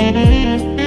Música